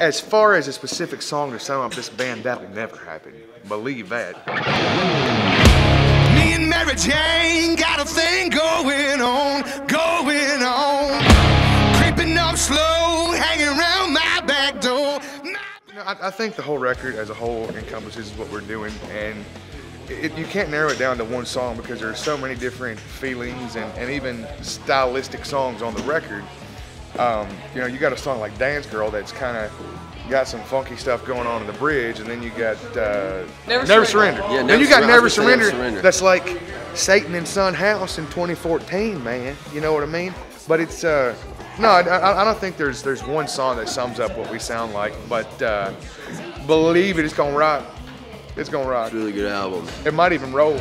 as far as a specific song to sum up this band, that will never happen. Believe that. Me and Mary Jane got a thing going on, going on. Creeping up slow, hanging around my back door. You know, I, I think the whole record as a whole encompasses what we're doing, and it, you can't narrow it down to one song because there are so many different feelings and, and even stylistic songs on the record. Um, you know, you got a song like Dance Girl that's kind of got some funky stuff going on in the bridge, and then you got uh, Never Surrender. Surrender. Yeah, then you got Never was gonna say Never Surrender, Surrender. That's like Satan and Son House in 2014, man. You know what I mean? But it's uh, no, I, I, I don't think there's there's one song that sums up what we sound like. But uh, believe it, it's gonna rock. It's gonna rock. Really good album. It might even roll.